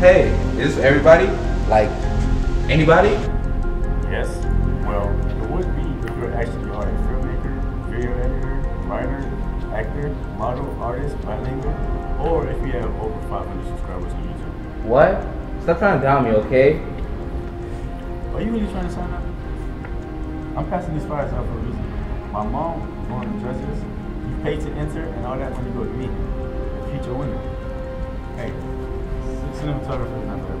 Hey, is everybody? Like, anybody? Yes. Well, it would be if you're actually are a filmmaker, video editor, writer, actor, model, artist, bilingual, or if you have over 500 subscribers on YouTube. What? Stop trying to down me, okay? Are you really trying to sign up? I'm passing these flyers out for a reason. My mom was one of the judges. You pay to enter, and all that money go to me, future winner. Hey, cinematographer is not the